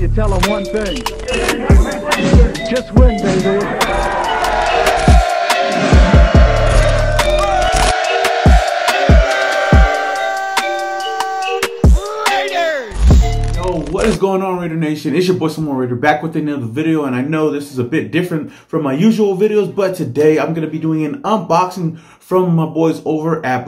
you tell them one thing. Just win, baby. Yo, what is going on, Raider Nation? It's your boy Samoan Raider back with another video, and I know this is a bit different from my usual videos, but today I'm gonna be doing an unboxing from my boys over at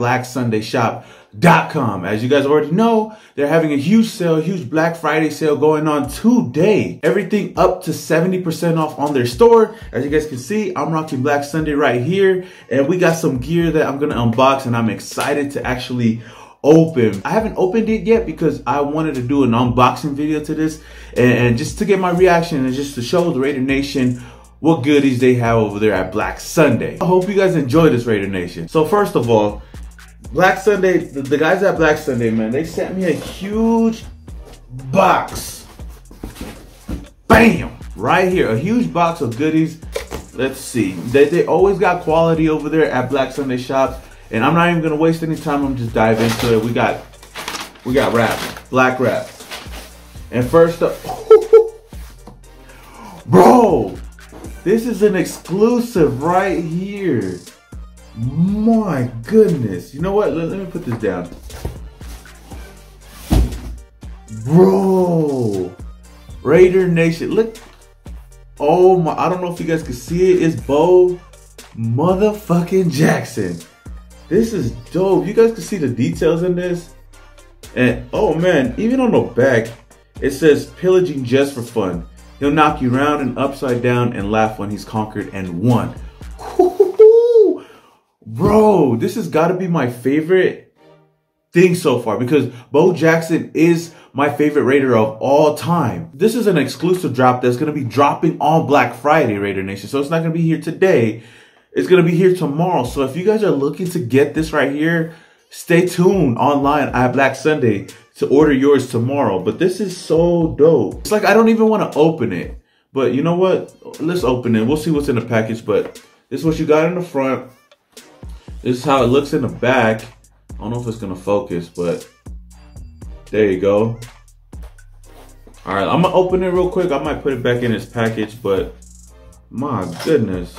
BlackSundayShop.com. As you guys already know, they're having a huge sale, huge Black Friday sale going on today. Everything up to 70% off on their store. As you guys can see, I'm rocking Black Sunday right here, and we got some gear that I'm gonna unbox, and I'm excited to actually open. I haven't opened it yet because I wanted to do an unboxing video to this and, and just to get my reaction and just to show the Raider Nation what goodies they have over there at Black Sunday. I hope you guys enjoy this Raider Nation. So first of all, Black Sunday, the, the guys at Black Sunday, man, they sent me a huge box. Bam! Right here, a huge box of goodies. Let's see. They, they always got quality over there at Black Sunday Shops. And I'm not even gonna waste any time. I'm just dive into it. We got we got rap, black rap. And first up, bro, this is an exclusive right here. My goodness. You know what? Let, let me put this down. Bro, Raider Nation. Look. Oh my, I don't know if you guys can see it. It's Bo motherfucking Jackson. This is dope. You guys can see the details in this. And oh man, even on the back, it says pillaging just for fun. He'll knock you round and upside down and laugh when he's conquered and won. Bro, this has got to be my favorite thing so far because Bo Jackson is my favorite Raider of all time. This is an exclusive drop that's going to be dropping on Black Friday, Raider Nation. So it's not going to be here today. It's going to be here tomorrow. So if you guys are looking to get this right here, stay tuned online at Black Sunday to order yours tomorrow. But this is so dope. It's like I don't even want to open it. But you know what? Let's open it. We'll see what's in the package. But this is what you got in the front. This is how it looks in the back. I don't know if it's to focus, but there you go. All right, I'm to open it real quick. I might put it back in its package, but my goodness.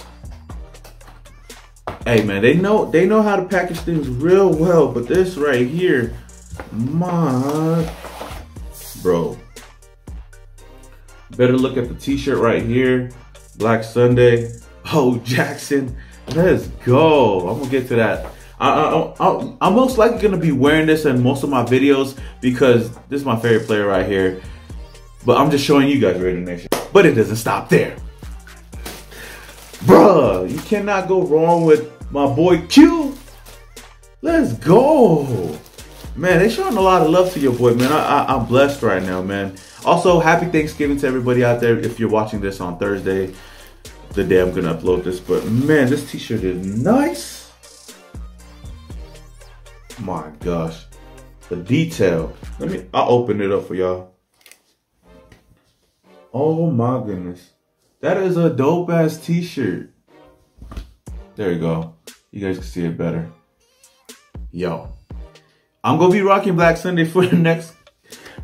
Hey man, they know they know how to package things real well, but this right here, my bro. Better look at the t-shirt right here. Black Sunday. Oh, Jackson. Let's go. I'm gonna get to that. I, am most likely gonna be wearing this in most of my videos because this is my favorite player right here. But I'm just showing you guys Raider Nation. But it doesn't stop there. Bruh, you cannot go wrong with my boy Q. Let's go. Man, they showing a lot of love to your boy, man. I, I, I'm blessed right now, man. Also, happy Thanksgiving to everybody out there if you're watching this on Thursday, the day I'm gonna upload this. But man, this t-shirt is nice. My gosh. The detail. Let me, I'll open it up for y'all. Oh my goodness. That is a dope ass t-shirt. There you go. You guys can see it better. Yo. I'm gonna be rocking Black Sunday for the next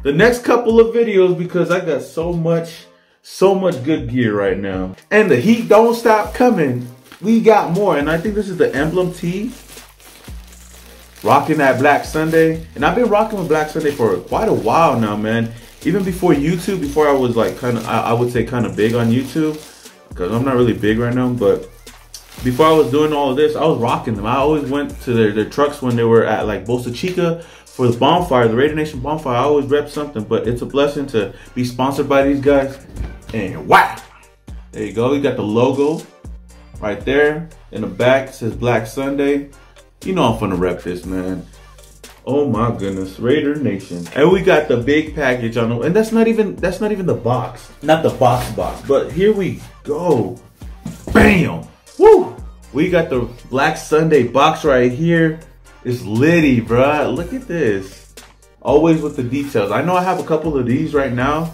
the next couple of videos because I got so much, so much good gear right now. And the heat don't stop coming. We got more. And I think this is the emblem T. Rocking that Black Sunday. And I've been rocking with Black Sunday for quite a while now, man. Even before YouTube, before I was like kind of, I, I would say kind of big on YouTube. Because I'm not really big right now, but before I was doing all of this, I was rocking them. I always went to their, their trucks when they were at like Bolsa Chica for the bonfire, the Raider Nation bonfire. I always rep something, but it's a blessing to be sponsored by these guys. And wow, there you go. You got the logo right there in the back. Says Black Sunday. You know I'm gonna rep this, man. Oh my goodness, Raider Nation. And we got the big package on them. And that's not even that's not even the box. Not the box box. But here we go. Bam! Woo! We got the Black Sunday box right here. It's litty, bruh. Look at this. Always with the details. I know I have a couple of these right now,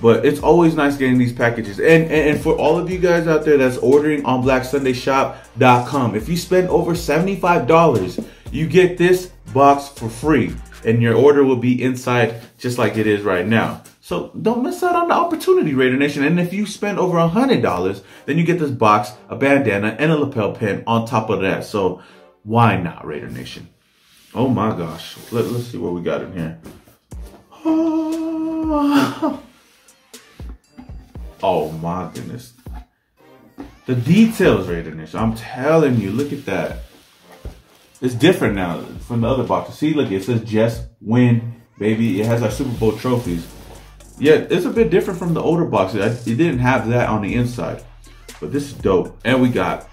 but it's always nice getting these packages. And, and, and for all of you guys out there that's ordering on BlackSundayShop.com, if you spend over $75, you get this box for free. And your order will be inside just like it is right now. So don't miss out on the opportunity, Raider Nation. And if you spend over a $100, then you get this box, a bandana, and a lapel pin on top of that. So why not, Raider Nation? Oh my gosh. Let, us see what we got in here. Oh Oh my goodness. The details, Raider Nation. I'm telling you, look at that. It's different now from the other boxes. See, look, it says just win, baby. It has our Super Bowl trophies. Yeah, it's a bit different from the older boxes. It didn't have that on the inside. But this is dope. And we got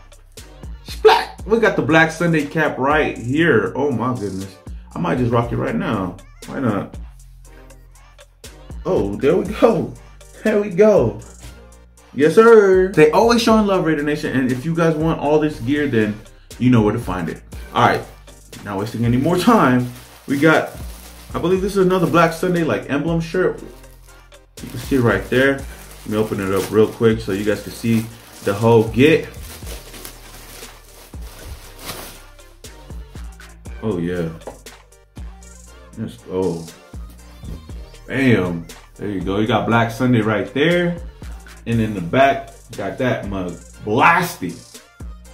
splat. We got the Black Sunday cap right here. Oh my goodness. I might just rock it right now. Why not? Oh, there we go. There we go. Yes, sir. They always showing love, Raider Nation. And if you guys want all this gear, then you know where to find it. All right, not wasting any more time. We got, I believe this is another Black Sunday like emblem shirt. You can see right there. Let me open it up real quick so you guys can see the whole get. Oh yeah. Let's go. Oh. Bam. There you go. You got Black Sunday right there. And in the back, got that mug blasting.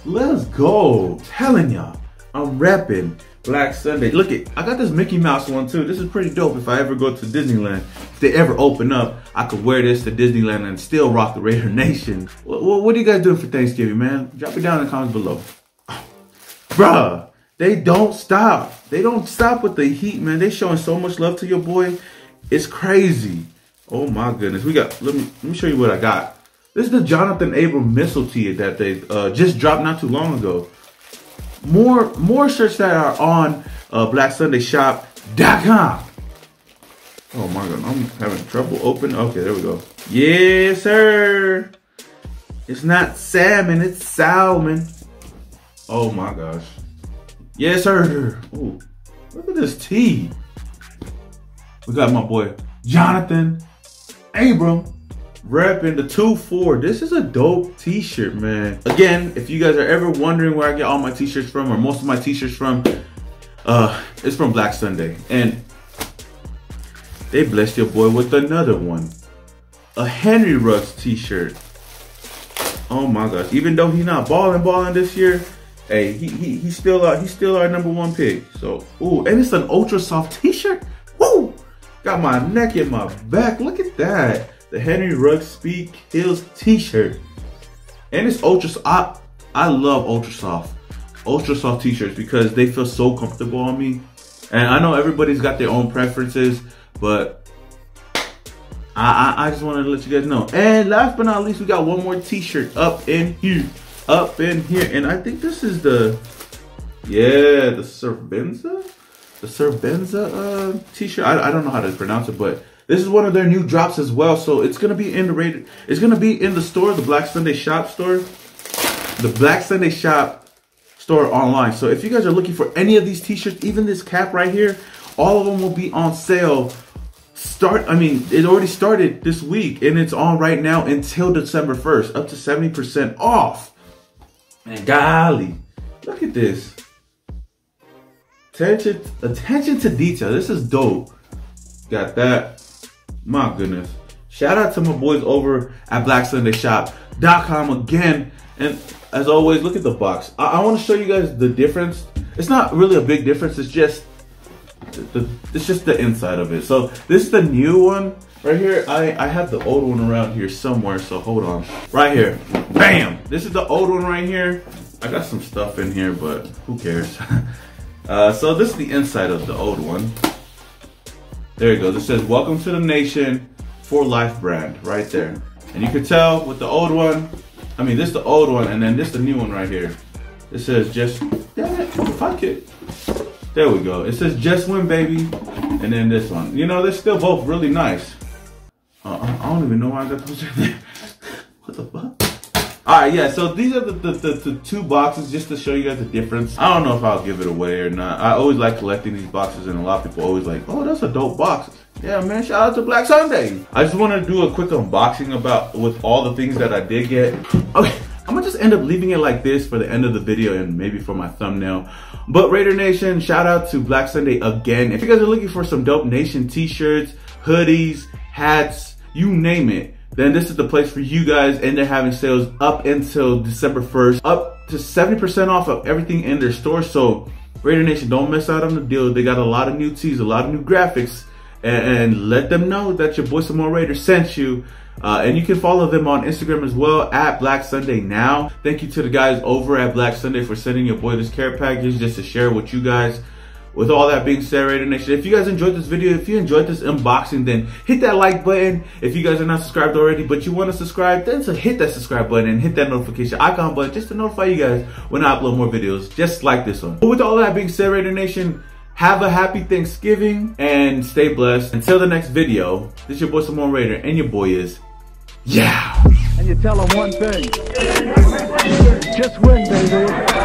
Let's go. telling y'all, I'm repping Black Sunday. Look it, I got this Mickey Mouse one too. This is pretty dope if I ever go to Disneyland. If they ever open up, I could wear this to Disneyland and still rock the Raider Nation. What, what, what are you guys doing for Thanksgiving, man? Drop it down in the comments below. Bruh, they don't stop. They don't stop with the heat, man. They showing so much love to your boy. It's crazy. Oh my goodness. We got, let me, let me show you what I got. This is the Johnathan Abram missile tee that they uh, just dropped not too long ago. More, more shirts that are on uh, BlackSundayShop.com. Oh my god, I'm having trouble opening. Okay, there we go. Yes, sir. It's not salmon, it's salmon. Oh my gosh. Yes, sir. Ooh, look at this tee. We got my boy Johnathan Abram repping the 2-4. This is a dope t-shirt, man. Again, if you guys are ever wondering where I get all my t-shirts from or most of my t-shirts from, uh, it's from Black Sunday. And they blessed your boy with another one. A Henry Ruggs t-shirt. Oh my gosh. Even though he's not balling balling this year, hey, he, he he's still uh, he's still our number one pick. So, ooh, and it's an ultra soft t-shirt. Got my neck and my back. Look at that. The Henry Ruggs Speed Kills t-shirt. And it's ultra I I love ultra soft. Ultra soft t-shirts because they feel so comfortable on me. And I know everybody's got their own preferences, but I, I, I just wanted to let you guys know. And last but not least, we got one more t-shirt up in here. Up in here. And I think this is the, yeah, the Cervenza? The Cervenza uh, t-shirt. I, I don't know how to pronounce it, but this is one of their new drops as well. So it's gonna be in the rated. It's gonna be in the store, the Black Sunday Shop store, the Black Sunday Shop store online. So if you guys are looking for any of these t-shirts, even this cap right here, all of them will be on sale. Start. I mean, it already started this week, and it's on right now until December first, up to seventy percent off. And golly, look at this. Attention, attention to detail. This is dope. Got that. My goodness. Shout out to my boys over at BlackSundayShop.com again. And as always, look at the box. I, I want to show you guys the difference. It's not really a big difference. It's just the, it's just the inside of it. So this is the new one right here. I, I have the old one around here somewhere. So hold on. Right here. Bam. This is the old one right here. I got some stuff in here, but who cares? Uh, so this is the inside of the old one. There you go. This says "Welcome to the Nation for Life" brand right there, and you can tell with the old one. I mean, this is the old one, and then this is the new one right here. It says "Just damn it, fuck it." There we go. It says "Just Win, baby," and then this one. You know, they're still both really nice. Uh, I don't even know why I got those in there. what the fuck? All right, yeah. So these are the, the, the, the, two boxes just to show you guys the difference. I don't know if I'll give it away or not. I always like collecting these boxes, and a lot of people always like, "Oh, that's a dope box." Yeah, man. Shout out to Black Sunday. I just want to do a quick unboxing about with all the things that I did get. Okay. I'm gonna just end up leaving it like this for the end of the video and maybe for my thumbnail. But Raider Nation, shout out to Black Sunday again. If you guys are looking for some dope Nation t-shirts, hoodies, hats, you name it, then this is the place for you guys. And they're having sales up until December 1st, up to 70% off of everything in their store. So Raider Nation, don't miss out on the deal. They got a lot of new tees, a lot of new graphics, and, and let them know that your boy Samoan Raider sent you. Uh, and you can follow them on Instagram as well at Black Sunday Now. Thank you to the guys over at Black Sunday for sending your boy this care package just to share with you guys. With all that being said, Raider Nation, if you guys enjoyed this video, if you enjoyed this unboxing, then hit that like button. If you guys are not subscribed already, but you want to subscribe, then so hit that subscribe button and hit that notification icon button just to notify you guys when I upload more videos just like this one. But with all that being said, Raider Nation, have a happy Thanksgiving and stay blessed. Until the next video, this is your boy Samoan Raider and your boy is Yeah. And you tell them one thing. Just win, baby.